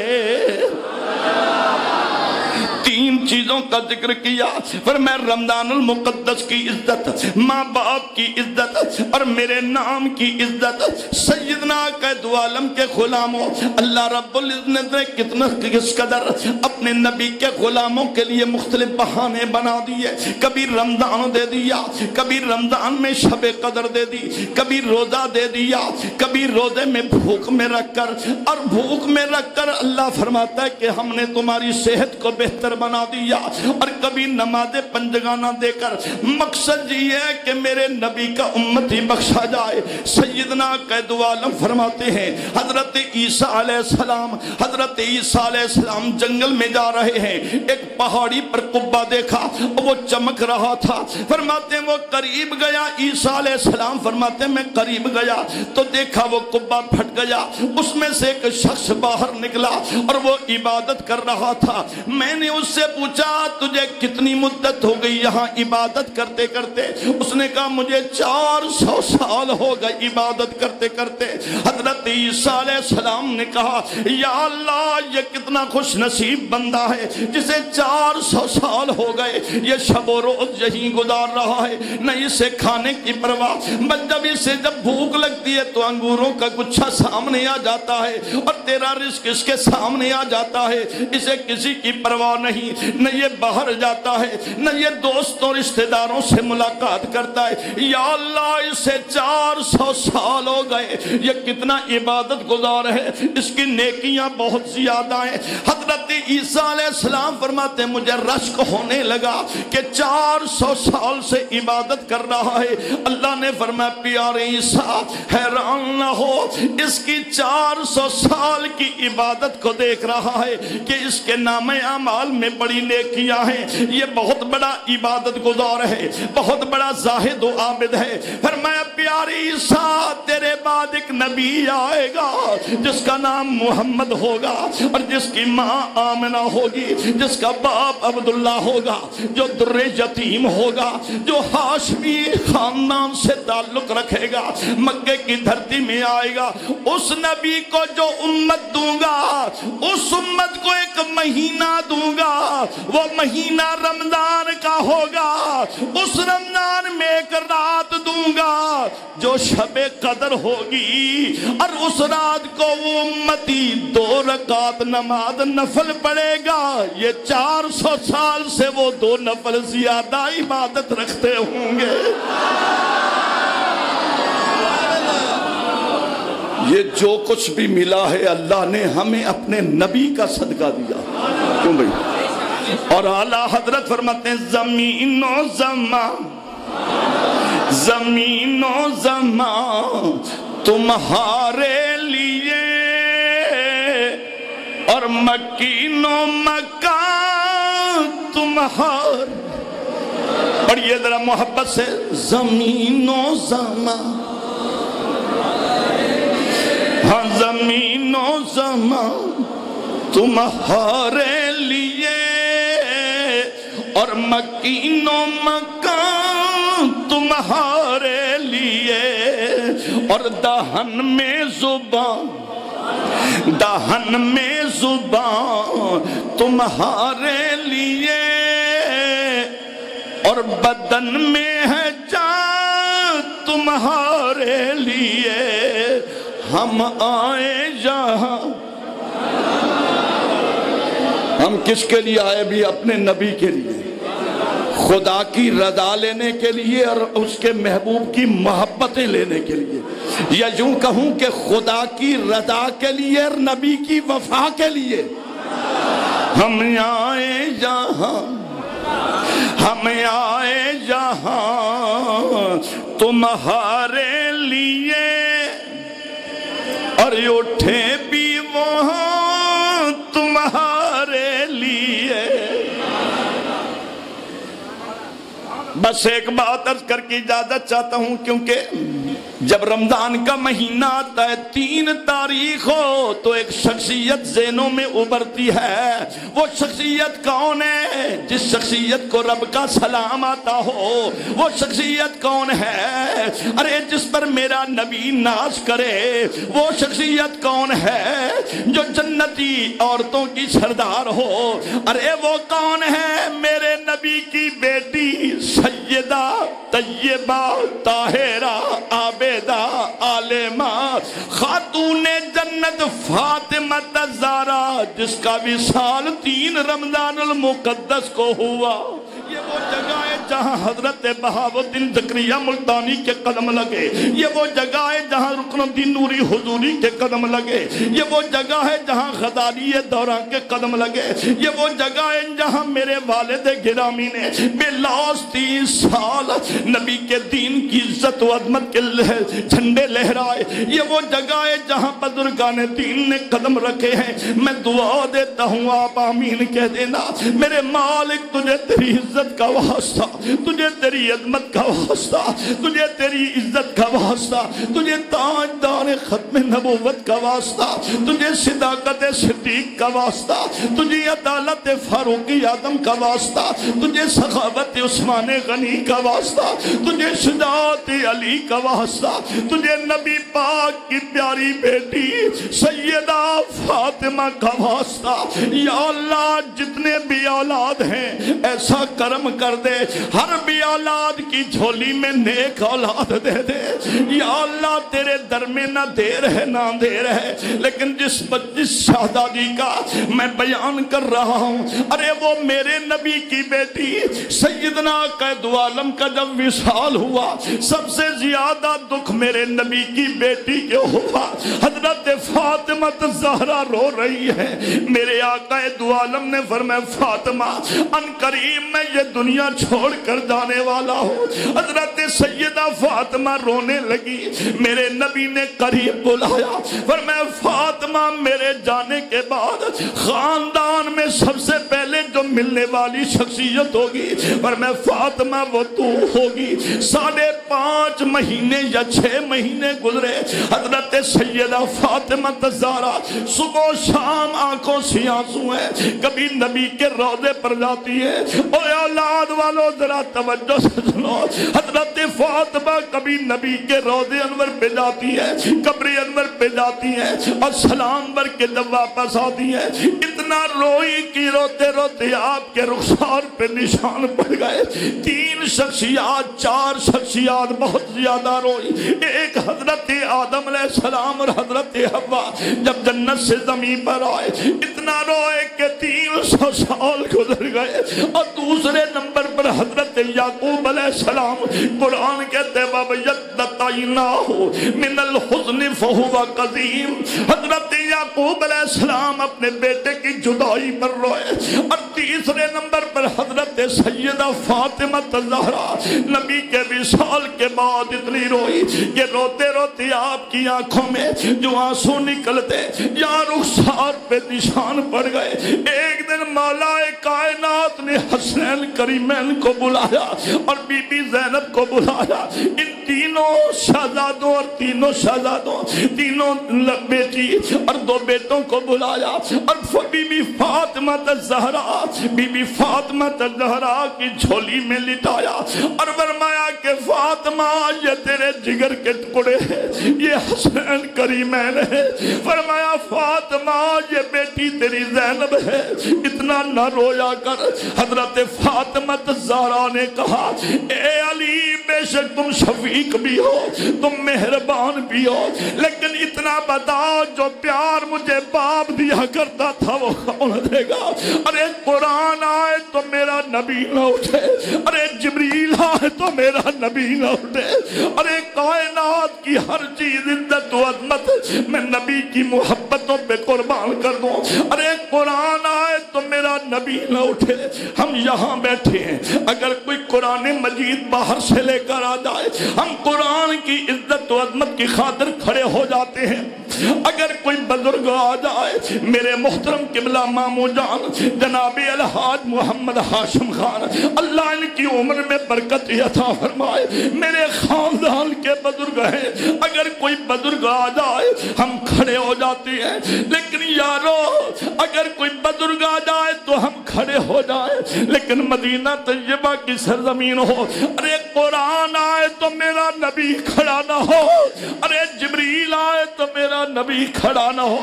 तीन चीज़ों का ज़िक्र किया, फिर मैं रमज़ान मुकद्दस की इज़्ज़त माँ बाप की इज़्ज़त और मेरे नाम की इज़्ज़त सैदना के दुआलम के गुलामों, अल्लाह ने कितना किस कदर अपने नबी के गुलामों के लिए मुख्तलिफ़ बहाने बना दिए। कभी रमज़ान दे दिया, कभी रमज़ान में शब कदर दे दी, कभी रोजा दे दिया, कभी रोज़े में भूख में रखकर और भूख में रखकर अल्लाह फरमाता है कि हमने तुम्हारी सेहत को बेहतर बना दिया। और कभी नमाज़ पंजगाना देकर मकसद ये है कि मेरे नबी का उम्मत ही बख्शा जाए। सैदना कैदवालम फरमाते हैं, हज़रत ईसा सलाम, हज़रत ईसा सलाम जंगल में जा रहे हैं। एक पहाड़ी पर कुब्बा देखा, वो चमक रहा था। फरमाते वो करीब गया, ईसा सलाम। फरमाते मैं करीब गया तो देखा वो कुब्बा फट गया। उसमें से एक शख्स बाहर निकला और वो इबादत कर रहा था। मैंने उससे पूछा, तुझे कितनी मुद्दत हो गई यहाँ इबादत करते करते? उसने कहा, मुझे चार सौ साल हो गए इबादत करते करते। हज़रत सलाम ने कहा, या अल्लाह, ये कितना खुश नसीब बंदा है जिसे चार सौ साल हो गए। ये शबो रोज यही गुजार रहा है, न इसे खाने की परवाह। बस जब इसे जब भूख लगती है तो अंगूरों का गुच्छा सामने आ जाता है और तेरा रिस्क इसके सामने आ जाता है। इसे किसी की परवाह नहीं न ये बाहर जाता है, न ये दोस्तों रिश्तेदारों से मुलाकात करता है। या अल्लाह, इसे चार सौ साल हो गए। ये कितना इबादत गुजार है। इसकी नेकियाँ बहुत ज़्यादा हैं। हज़रत ईसा सलाम फरमाते, मुझे रश्क होने लगा कि चार सौ साल से इबादत कर रहा है। अल्लाह ने फरमाया, प्यारे ईसा, हैरान ना हो। इसकी चार सौ साल की इबादत को देख रहा है कि इसके नाम अमाल में बड़ी नेकियाँ हैं। ये बहुत बड़ा इबादत गुजार है, बहुत बड़ा जाहिद आबिद है। फिर मैं, प्यारी ईसा तेरे बाद एक नबी आएगा, जिसका नाम मोहम्मद होगा और जिसकी माँ आमना होगी, जिसका बाप अब्दुल्ला होगा, जो दुर्रे यतीम होगा, जो हाशमी खानदान से ताल्लुक रखेगा, मक्के की धरती में आएगा। उस नबी को जो उम्मत दूँगा, उस उम्मत को एक महीना दूँगा वो महीना रमज़ान का होगा, उस रमज़ान में एक रात दूँगा जो शबे कदर होगी, और उस रात को वो उम्मती दो रकात नमाज़ नफल पड़ेगा। ये चार सौ साल से वो दो नफल ज़्यादा इबादत रखते होंगे। ये जो कुछ भी मिला है, अल्लाह ने हमें अपने नबी का सदका दिया। क्यों भाई? और आला हज़रत फरमाते जमीनो जमा जमीनो जमा, तुम्हारे लिए और मकीनो मकान तुम्हार पढ़िए जरा मोहब्बत से, जमीनो जमा हाँ जमीनो जमा, तुम्हारे और मकीनो मकान तुम्हारे लिए। और दहन में ज़ुबान, दहन में ज़ुबान तुम्हारे लिए। और बदन में है जान तुम्हारे लिए। हम आए जहाँ। हम किसके लिए आए? भी अपने नबी के लिए। खुदा की रजा लेने के लिए और उसके महबूब की मोहब्बतें लेने के लिए। या यूँ कहूँ कि खुदा की रजा के लिए और नबी की वफा के लिए। हम आए जहाँ, हम आए जहाँ तुम्हारे लिए और उठे बस एक बात अर्ज़ करके इजाज़त चाहता हूँ क्योंकि जब रमज़ान का महीना आता है, तीन तारीख हो तो एक शख्सियत जेनों में उभरती है। वो शख्सियत कौन है? जिस शख्सियत को रब का सलाम आता हो, वो शख्सियत कौन है? अरे, जिस पर मेरा नबी नाश करे, वो शख्सियत कौन है? जो जन्नती औरतों की सरदार हो, अरे, वो कौन है? मेरे नबी की बेटी सैयदा तैयबा ताहिरा आबेदा आलेमा, खातून जन्नत फातिमा जारा, जिसका विशाल तीन रमज़ान मुकद्दस को हुआ। ये वो जगह है जहाँ हज़रत बहाबुद्दीन जक्रिया मुल्तानी के कदम लगे। ये वो जगह है जहाँ रुकनुद्दीन नूरी हुजूरी के कदम लगे। ये वो जगह है जहाँ गदारी दौरा के कदम लगे। ये वो जगह है जहाँ मेरे वालिद गिरामी ने बेलास तीस साल नबी के दीन की इज़्ज़त व अजमत के झंडे लहराए। ये वो जगह है जहाँ बुजुर्गान दीन ने कदम रखे हैं। मैं दुआ देता हूँ, आप आमीन कह देना। मेरे मालिक, तुझे तेरी इज़्ज़त का वास्ता तुझे तेरी अजमत का वास्ता, तुझे तेरी इज़्ज़त का वास्ता, तुझे ताजदार खत्म नबूवत का वास्ता, तुझे सिदाकत सिद्दीक का वास्ता, तुझे अदालत फारूकी आदम का वास्ता, तुझे सखावत उस्मान गनी का वास्ता, तुझे शुजात अली का वास्ता, तुझे नबी पाक की प्यारी बेटी सैयदा फातिमा का वास्ता। या अल्लाह, जितने भी औलाद हैं, ऐसा कर्म कर दे हर भी औलाद की झोली में नेक औलाद दे दे। या अल्लाह, तेरे दर में ना देर है, ना देर है। लेकिन जिस जिस शहजादी का मैं बयान कर रहा हूँ, अरे वो मेरे नबी की बेटी सैदना कैदुआलम का जब विशाल हुआ, सबसे ज़्यादा दुख मेरे नबी की बेटी के हुआ। हज़रत फातिमा जहरा रो रही है। मेरे आका दुआलम ने फरमाया, फातिमा, अन करीब मैं ये दुनिया छोड़ कर जाने वाला हो। हज़रत सैदा फातिमा रोने लगी। मेरे नबी ने करीब बुलाया। पर मैं फातिमा, मेरे जाने के बाद खानदान में सबसे पहले जो मिलने वाली शख्सियत होगी पर मैं फातिमा, वो तू होगी। साढ़े पाँच महीने या छह महीने गुजरे। हज़रत सैदा फातिमा तजारा, सुबह शाम आँखों से आँसू है, कभी नबी के रोज़े पर जाती है। और औलाद वालों जब इतना रोई कि रोते रोते आपके रुखसार पे निशान पड़ गए। तीन शख्सियात, चार शख्सियात बहुत ज़्यादा रोई। एक हज़रत आदम सलाम और हज़रत हवा जब जन्नत से ज़मीन पर आए, इतना रोए कि तीन सौ साल गुजर गए और दूसरे नंबर पर हज़रत याकूब सलाम कुरान कहते बाबा हो मिनल हुस्न फहुवा कदीम हज़रत याकूब सलाम अपने बेटे की जुदाई पर रोए और तीसरे नंबर पर हज़रत सैयदा फातिमा जहरा नबी के विशाल के बाद इतनी रोई कि रोते रोते आपकी आँखों में जो आँसू निकलते, या रुखसार पे निशान पड़ गए। एक दिन मौलाए कायनात ने हसनैन करीमैन को बुलाया और बीबी जैनब को बुलाया। इन तीनों शहजादों और तीनों शहजादों, तीनों बेटी और दो बेटों को बुलाया। और बीबी फातिमा जहरा, बीबी फातिमा जहरा की झोली में लिटाया और फरमाया कि, फातिमा, ये तेरे जिगर के टुकड़े हैं, ये हसनैन करीमैन है। फरमाया, फातिमा, ये बेटी तेरी जैनब है, इतना न रोया कर। हज़रत फातिमा जहरा ने कहा, ए अली, बेशक तुम शफीक भी हो, तुम मेहरबान भी हो, लेकिन इतना बताओ जो प्यार मुझे बाप दिया करता था, वो कौन देगा? अरे कुरान आए तो मेरा नबी न उठे, अरे जिब्रील आए तो मेरा नबी न उठे, अरे कायनात की हर चीज़ इज़्ज़त व अजमत, मैं नबी की मोहब्बतों पे कुर्बान कर दूँ। अरे कुरान आए तो मेरा नबी न उठे, हम यहाँ बैठे हैं अगर कोई कुरान मजीद बाहर से लेकर आ जाए, हम कुरान की इज़्ज़त अजमत की खातिर खड़े हो जाते हैं। अगर कोई बुज़ुर्ग आ जाए, मेरे मोहतरम किबला मामू जान, जनाब अलहाज मोहम्मद हाशिम खान, अल्लाह इनकी उम्र में बरकत अता फरमाए। मेरे खानदान के बुज़ुर्ग हैं। अगर कोई बुज़ुर्ग आ जाए, हम खड़े हो जाते हैं। लेकिन यारो, अगर कोई बुज़ुर्ग आ जाए तो हम खड़े हो जाए। लेकिन मदीना तैयबा की सरजमीन हो। अरे कुरान आए तो मेरा नबी खड़ा ना हो। अरे जबरील आए तो मेरा नबी खड़ा ना हो।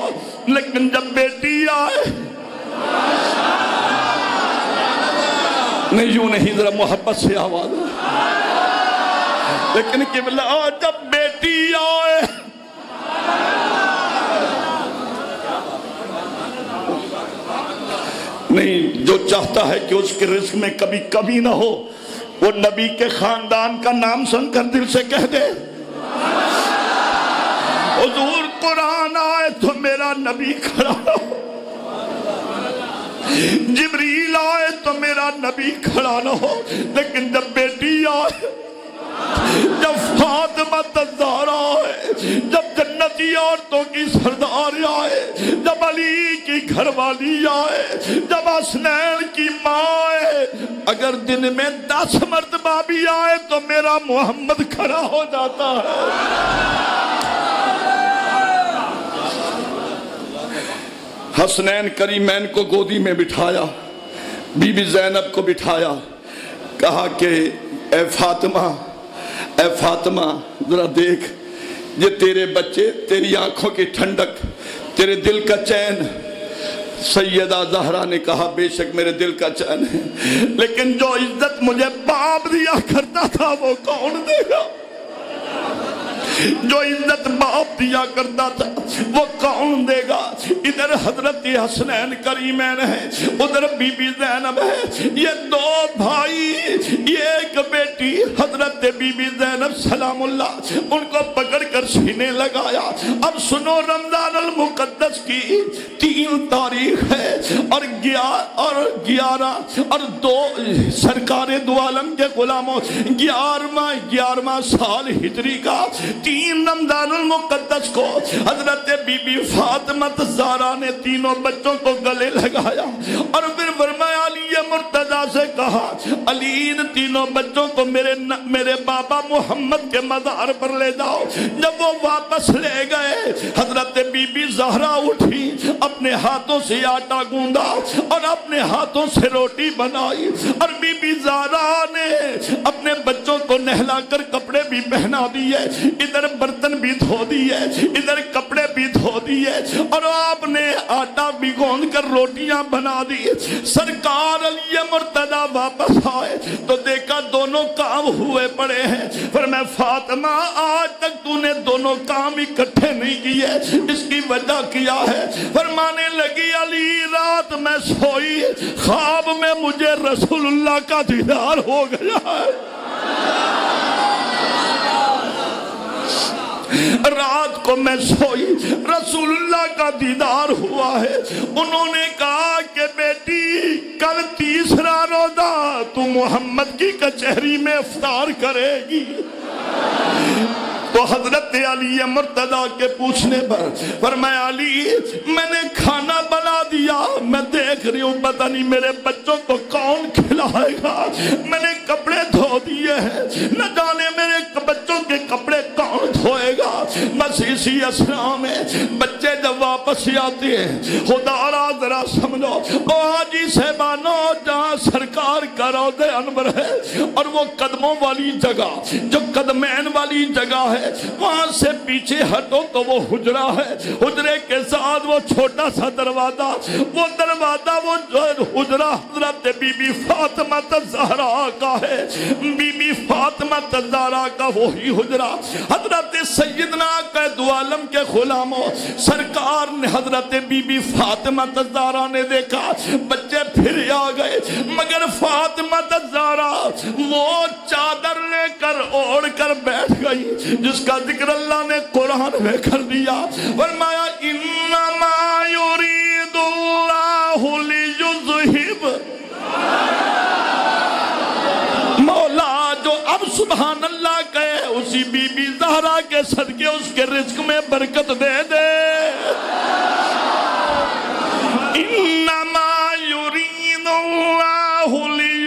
लेकिन जब बेटी आए नहीं यूँ नहीं, जरा मोहब्बत से आवाज़ लेकिन किबला, जब बेटी आए नहीं, जो चाहता है कि उसके रिस्क में कभी कभी ना हो, वो नबी के खानदान का नाम सुनकर दिल से कह दे। कुरान आए तो मेरा नबी खड़ा हो। जिबरील आए तो मेरा नबी खड़ा ना हो। लेकिन जब बेटी आए, जब तजारा आए जब जन्नती औरतों की सरदार आए, जब अली की घरवाली आए, जब असनैन की माँ आए, अगर दिन में दस मरतबा भी आए तो मेरा मोहम्मद खड़ा हो जाता है। हसनैन करीमैन को गोदी में बिठाया, बीबी जैनब को बिठाया, कहा कि, ए फातिमा ए फातिमा, जरा देख, ये तेरे बच्चे, तेरी आँखों की ठंडक, तेरे दिल का चैन। सैयदा जहरा ने कहा, बेशक मेरे दिल का चैन है, लेकिन जो इज़्ज़त मुझे बाप दिया करता था, वो कौन देगा? जो इज़्ज़त बाप दिया करता था, वो कौन देगा? इधर हज़रत हसनैन करीमैन है, उधर बीबी जैनब है। ये दो भाई ये एक बेटी, हज़रत बीबी जैनब सलामुल्ला, उनको पकड़ कर सीने लगाया। अब सुनो रमज़ान अल मुकद्दस की तीन तारीख है, और ग्यारह और ग्यारह, और दो सरकार दो आलम के गुलामों, ग्यारहवा ग्यारहवा साल हिजरी का तीन रमजानुल मुकद्दस को हज़रत बीबी फातिमत जारा ने तीनों बच्चों को गले लगाया और फिर अली मुर्तजा से कहा अली इन तीनों बच्चों को मेरे न, मेरे बाबा मोहम्मद के मजार पर ले जाओ। जब वो वापस ले गए हज़रत बीबी जहरा उठी अपने हाथों से आटा गूंदा और अपने हाथों से रोटी बनाई और बीबी जहरा ने अपने बच्चों को नहलाकर कपड़े भी पहना दिए। इधर बर्तन भी धो दिए, इधर कपड़े भी धो दिए, और आपने आटा भिगोन कर रोटियाँ बना दी। सरकार अली मुर्तदा वापस आए तो देखा दोनों काम हुए पड़े हैं। फिर मैं फातिमा, आज तक तूने दोनों काम इकट्ठे नहीं किए, इसकी वजह किया है? फरमाने लगी अली, रात में सोई, ख्वाब में मुझे रसूलुल्लाह का दीदार हो गया। है रात को मैं सोई, रसूलुल्लाह का दीदार हुआ है। उन्होंने कहा कि बेटी, कल तीसरा रोजा तू मोहम्मद की कचहरी में इफ्तार करेगी। तो हज़रत अली मुर्तदा के पूछने पर पर मैं अली, मैंने खाना बना दिया। मैं देख रही हूँ, पता नहीं मेरे बच्चों को कौन खिलाएगा। मैंने कपड़े धो दिए हैं। न जाने मेरे बच्चों के कपड़े कौन धोएगा। बस इसी असरा में बच्चे जब वापस आते हैं खुदारा जरा समझो। ओ आजी सहबानो, जहाँ सरकार का रौदे अनवर है और वो कदमों वाली जगह, जो कदमैन वाली जगह है। वहाँ से पीछे हटो तो वो हुजरा है। हुजरे के साथ वो छोटा सा दरवाज़ा, वो दरवाज़ा वो हुजरा। हज़रत बीबी फातिमा तजहरा का है। बीबी फातिमा तजहरा का वही हुजरा। हज़रत सैदना का दुआलम के गुलामों, सरकार ने हज़रत बीबी फातिमा तजहरा ने देखा। बच्चे फिर आ गए, मगर फातिमा तजहरा वो चादर लेकर ओढ़ कर बैठ गई, जिसका ज़िक्र अल्लाह ने कुरान में कर दिया। फरमाया इन्नमा युरीदुल्लाहु लियुज़हिब। मौला जो अब सुबहान अल्लाह कहे, उसी बीबी जहरा के सदके उसके रिस्क में बरकत दे दे। इन्नमा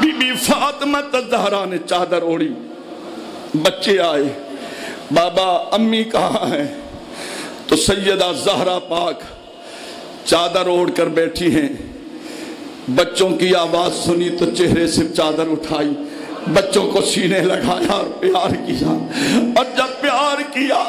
बीबी फातिमा तजहरा ने चादर ओढ़ी बच्चे आए बाबा अम्मी कहाँ है तो सैयदा जहरा पाक चादर ओढ़ कर बैठी हैं बच्चों की आवाज सुनी तो चेहरे से चादर उठाई बच्चों को सीने लगाया और प्यार किया और जब प्यार किया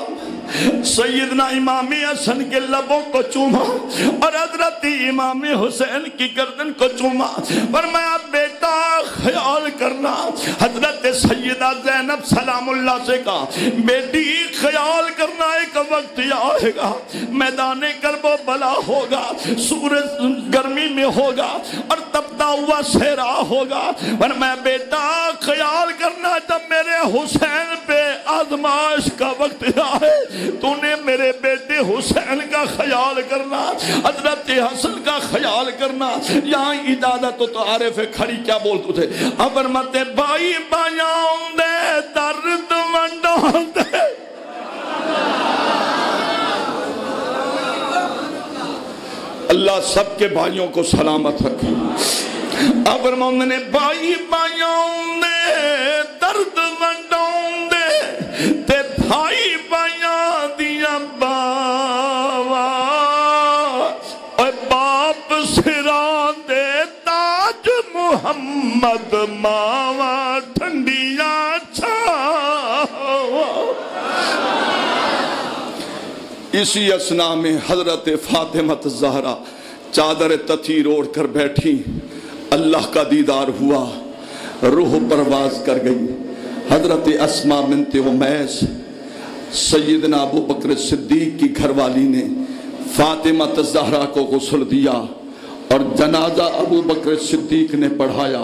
सैदना इमाम हसन के लबों को चूमा और हज़रत इमाम हुसैन की गर्दन को चूमा। पर मैं बेटा ख्याल करना, हज़रत सैदा जैनब सलामुल्लाह से कहा, बेटी, ख्याल करना एक वक्त आएगा। मैदान करबो बला होगा, सूरज गर्मी में होगा और तपता हुआ सेहरा होगा। पर मैं बेटा ख्याल करना जब मेरे हुसैन पे आजमाश का वक्त आए तूने मेरे बेटे हुसैन का ख्याल करना हज़रत हसन का ख्याल करना। यहाँ इजाज़त तो, तो आरिफ खड़ी क्या बोल तू थे? अबर मते भाई बायां दे दर्द मंडोंदे। अल्लाह सबके भाइयों को सलामत रखे। अबर ने भाई दे दर्द मंडोंदे ते भाई मुहम्मद मावा ठंडिया इसी असना में हज़रत फातिमत जहरा चादर तथी रोड कर बैठी। अल्लाह का दीदार हुआ। रूह परवाज कर गई। हज़रत असमा बिनते उमैस सैदना अबू बकर सिद्दीक की घरवाली ने फातिमा जहरा को गुसल दिया। और जनाजा अबू बकर सिद्दीक ने पढ़ाया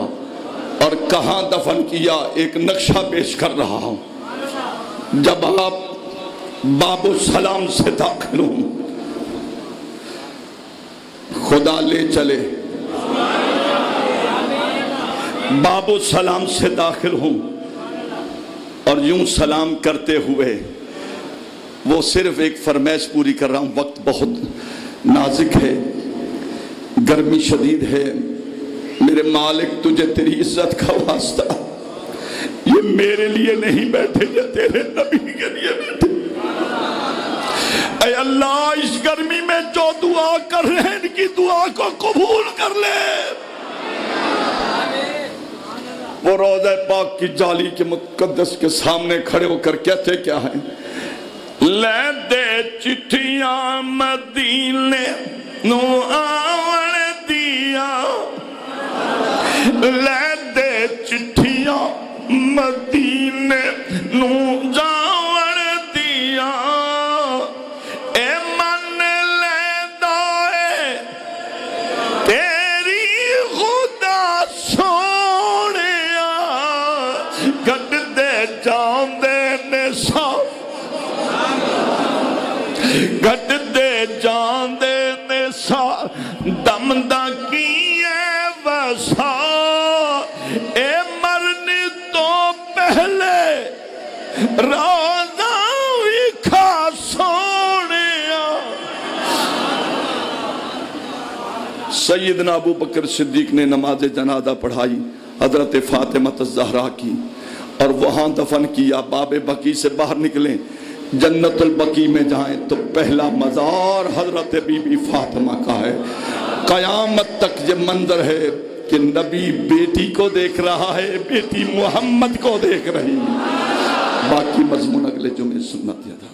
और कहाँ दफन किया, एक नक्शा पेश कर रहा हूँ। जब आप बाबू सलाम से दाखिल हूँ, खुदा ले चले। बाबू सलाम से दाखिल हूँ और यूँ सलाम करते हुए, वो सिर्फ़ एक फरमाइश पूरी कर रहा हूँ, वक्त बहुत नाजुक है। गर्मी शदीद है। मेरे मालिक, तुझे तेरी इज़्ज़त का वास्ता। ये मेरे लिए नहीं बैठे, ये तेरे नबी के लिए बैठे। अल्लाह, इस गर्मी में जो दुआ कर रहे हैं, इनकी दुआ को कबूल कर ले। वो रोजा पाक की जाली के मुकद्दस के सामने खड़े होकर कहते क्या है? ले दे चिट्ठियाँ मदीने नु आवण दिया ले दे चिट्ठियाँ मदीने नु जावण दिया। ए मन लेंदा तेरी खुदा गड दे ने सा गड सैदना अबू बकर सिद्दीक ने नमाज़ जनाजा पढ़ाई, हज़रत फातिमा जहरा की, और वहाँ दफन किया, बाबे बकी से बाहर निकले। जन्नतुल बकी में जाएँ तो पहला मजार हज़रत बीबी फातिमा का है। कयामत तक ये मंजर है कि नबी बेटी को देख रहा है, बेटी मोहम्मद को देख रही। बाकी मजमून अगले जुमे सुनना दिया था।